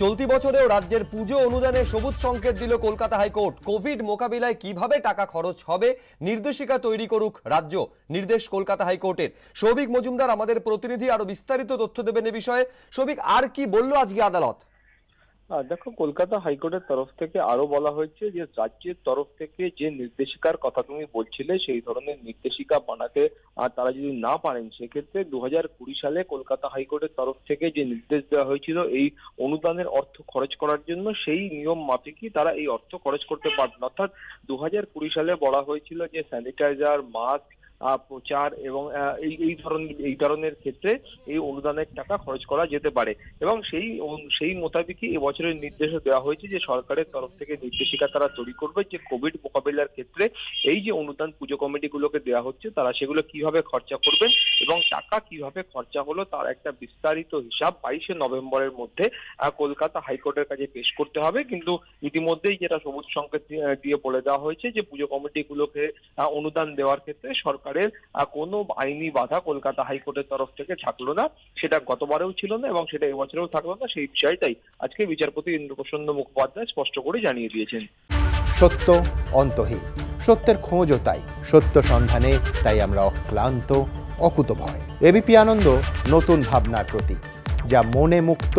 চলতি বছরেও রাজ্যের পুজো অনুদানে সবুজ সংকেত দিল কলকাতা হাইকোর্ট। কোভিড মোকাবিলায় কীভাবে টাকা খরচ হবে, নির্দেশিকা তৈরি করুক রাজ্য, নির্দেশ কলকাতা হাইকোর্টের। সৌভিক মজুমদার, আমাদের প্রতিনিধি, আরও বিস্তারিত তথ্য দেবেন এ বিষয়ে। সৌভিক, আর কি বলল আজকে আদালত? দেখো, কলকাতা হাইকোর্টের তরফ থেকে আরও বলা হয়েছে যে, রাজ্যের তরফ থেকে যে নির্দেশিকার কথা তুমি বলছিলে, সেই ধরনের নির্দেশিকা বানাতে আহ, তারা যদি না পারেন সেক্ষেত্রে দু হাজার কুড়ি সালে কলকাতা হাইকোর্টের তরফ থেকে যে নির্দেশ দেওয়া হয়েছিল এই অনুদানের অর্থ খরচ করার জন্য সেই নিয়ম মাফিকই তারা এই অর্থ খরচ করতে পারবেন। অর্থাৎ দু হাজার কুড়ি সালে বলা হয়েছিল যে স্যানিটাইজার মাস্ক প্রচার এবং এই এই ধরনের এই ধরনের ক্ষেত্রে এই অনুদানের টাকা খরচ করা যেতে পারে। এবং সেই সেই মোতাবেকই এবছরের নির্দেশও দেওয়া হয়েছে যে সরকারের তরফ থেকে নির্দেশিকা তারা তৈরি করবে যে কোভিড মোকাবিলার ক্ষেত্রে এই যে অনুদান পুজো কমিটিগুলোকে দেওয়া হচ্ছে, তারা সেগুলো কীভাবে খরচা করবেন এবং টাকা কীভাবে খরচা হলো তার একটা বিস্তারিত হিসাব বাইশে নভেম্বরের মধ্যে কলকাতা হাইকোর্টের কাছে পেশ করতে হবে। কিন্তু ইতিমধ্যেই যেটা সবুজ সংকেত দিয়ে- বলে দেওয়া হয়েছে যে পুজো কমিটিগুলোকে অনুদান দেওয়ার ক্ষেত্রে সরকারের কোনো আইনি বাধা কলকাতা হাইকোর্টের তরফ থেকে থাকল না। সেটা গতবারেও ছিল না এবং সেটা এবছরেও থাকল না। সেই বিষয়টাই আজকে বিচারপতি ইন্দ্রপ্রসন্ন মুখোপাধ্যায় স্পষ্ট করে জানিয়ে দিয়েছেন। সত্য, অন্তহীন। সত্যের খোঁজও তাই। সত্য সন্ধানে তাই আমরা অক্লান্ত, অকুতভয়। এবিপি আনন্দ, নতুন ভাবনার প্রতীক, যা মনে মুক্ত